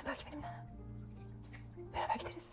Sen gelirsin belki benimle. Beraber gideriz.